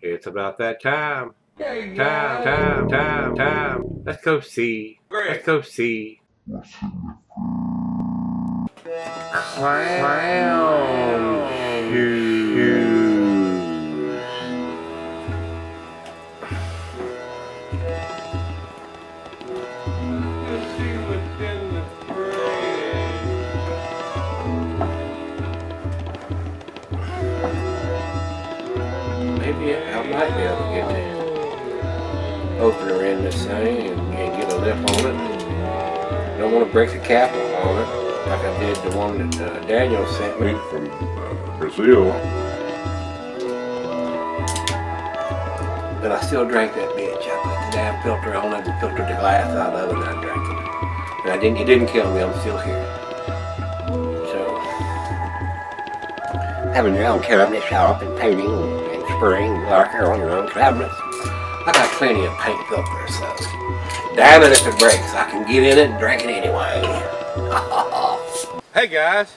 It's about that time. Time, time, time, time. Let's go see. Let's go see. Clown shoes. Maybe I might be able to get the opener in this thing and, and get a lip on it. Don't want to break the cap on it like I did the one that uh, Daniel sent me. from uh, Brazil. But I still drank that bitch. I put the damn filter on it and filtered the glass out of it and I drank it. And I didn't, it didn't kill me. I'm still here. Having your own cabinet shop and painting and spraying lacquer on your own cabinets. I got plenty of paint filters, so damn it if it breaks, I can get in it and drink it anyway. Hey guys,